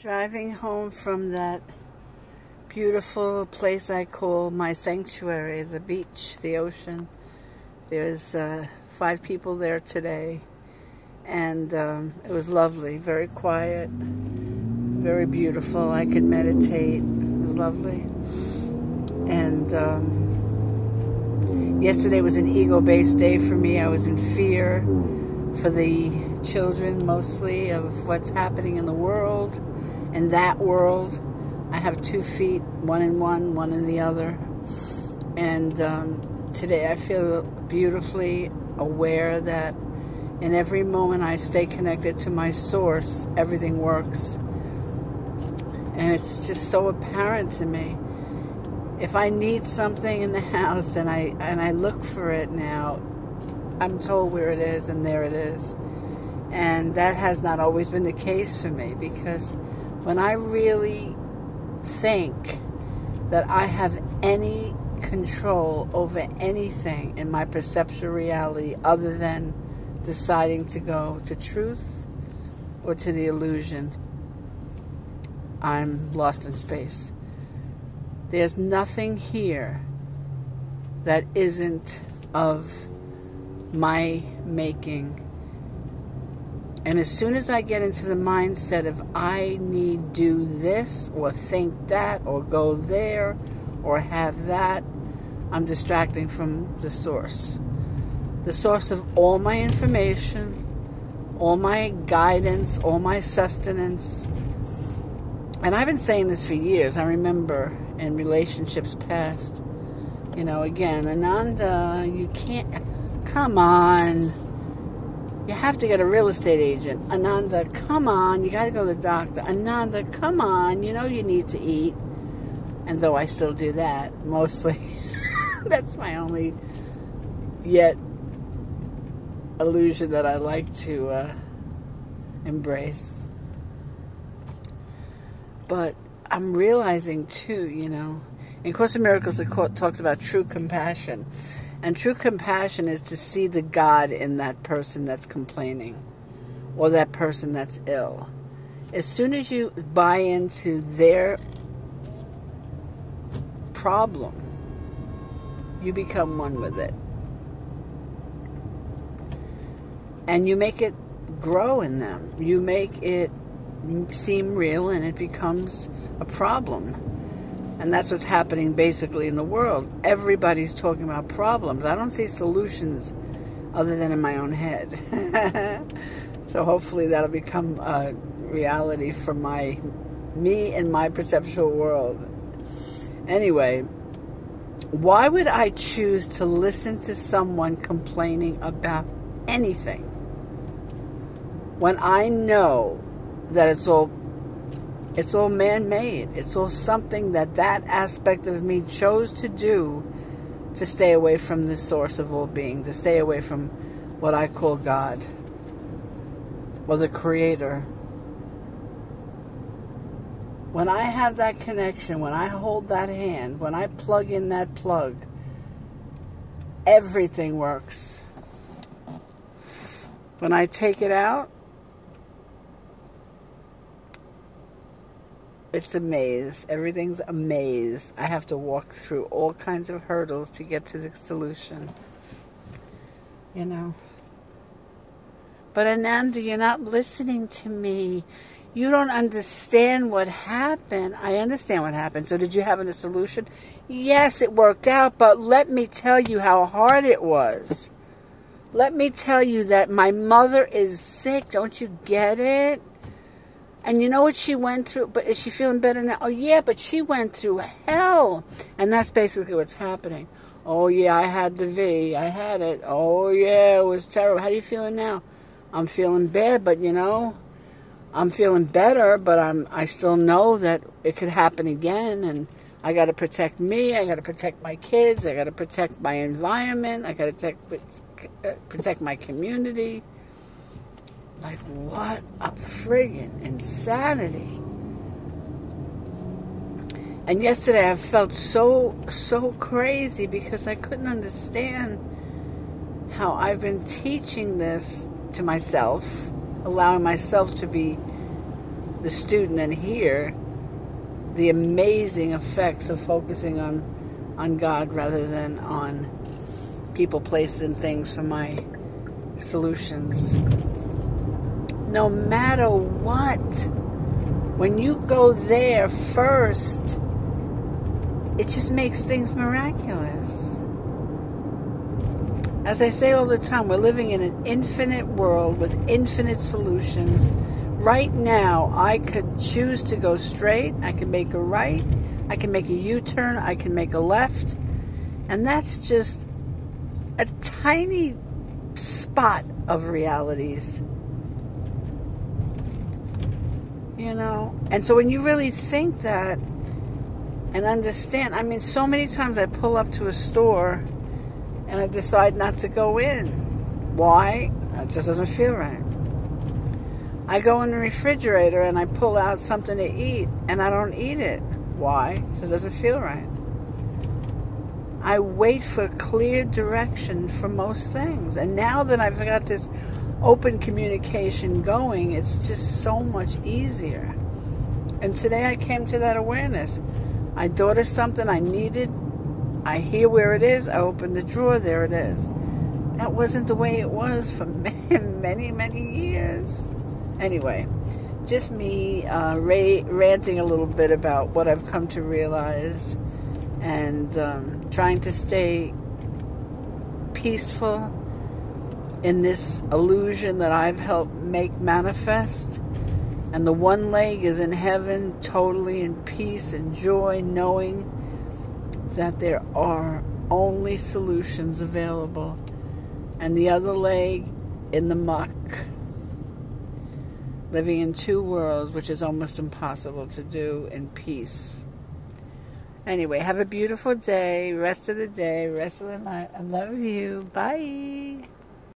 driving home from that beautiful place I call my sanctuary, the beach, the ocean. There's uh, five people there today, and um, it was lovely, very quiet, very beautiful. I could meditate. It was lovely. And um, yesterday was an ego based day for me. I was in fear for the children mostly of what's happening in the world in that world. I have two feet, one in one, one in the other. And um, today I feel beautifully aware that in every moment I stay connected to my source, everything works. And it's just so apparent to me. If I need something in the house and I and I look for it now, I'm told where it is and there it is. And that has not always been the case for me because when I really think that I have any control over anything in my perceptual reality other than deciding to go to truth or to the illusion, I'm lost in space. There's nothing here that isn't of my making and as soon as I get into the mindset of I need do this or think that or go there or have that, I'm distracting from the source. The source of all my information, all my guidance, all my sustenance. And I've been saying this for years. I remember in relationships past, you know, again, Ananda, you can't, come on you have to get a real estate agent. Ananda, come on, you got to go to the doctor. Ananda, come on, you know you need to eat. And though I still do that, mostly, that's my only yet illusion that I like to uh, embrace. But I'm realizing too, you know, in Course in Miracles, it talks about true compassion. And true compassion is to see the God in that person that's complaining or that person that's ill. As soon as you buy into their problem, you become one with it. And you make it grow in them. You make it seem real and it becomes a problem. And that's what's happening basically in the world. Everybody's talking about problems. I don't see solutions other than in my own head. so hopefully that'll become a reality for my me and my perceptual world. Anyway, why would I choose to listen to someone complaining about anything when I know that it's all it's all man made. It's all something that that aspect of me chose to do to stay away from the source of all being, to stay away from what I call God or the Creator. When I have that connection, when I hold that hand, when I plug in that plug, everything works. When I take it out, it's a maze. Everything's a maze. I have to walk through all kinds of hurdles to get to the solution. You know. But Ananda, you're not listening to me. You don't understand what happened. I understand what happened. So, did you have a solution? Yes, it worked out, but let me tell you how hard it was. Let me tell you that my mother is sick. Don't you get it? And you know what she went through? But is she feeling better now? Oh, yeah, but she went through hell. And that's basically what's happening. Oh, yeah, I had the V. I had it. Oh, yeah, it was terrible. How are you feeling now? I'm feeling bad, but you know, I'm feeling better, but I'm, I still know that it could happen again. And I got to protect me. I got to protect my kids. I got to protect my environment. I got to protect, protect my community. Like, what a friggin' insanity. And yesterday I felt so, so crazy because I couldn't understand how I've been teaching this to myself, allowing myself to be the student and hear the amazing effects of focusing on on God rather than on people, places, and things for my solutions. No matter what, when you go there first, it just makes things miraculous. As I say all the time, we're living in an infinite world with infinite solutions. Right now, I could choose to go straight, I can make a right, I can make a U turn, I can make a left, and that's just a tiny spot of realities. You know? And so when you really think that and understand, I mean, so many times I pull up to a store and I decide not to go in. Why? It just doesn't feel right. I go in the refrigerator and I pull out something to eat and I don't eat it. Why? It doesn't feel right. I wait for clear direction for most things. And now that I've got this open communication going, it's just so much easier. And today I came to that awareness. I thought of something I needed. I hear where it is. I open the drawer. There it is. That wasn't the way it was for many, many, many years. Anyway, just me uh, ra- ranting a little bit about what I've come to realize and um, trying to stay peaceful in this illusion that I've helped make manifest. And the one leg is in heaven, totally in peace and joy, knowing that there are only solutions available. And the other leg in the muck, living in two worlds, which is almost impossible to do in peace. Anyway, have a beautiful day, rest of the day, rest of the night. I love you. Bye.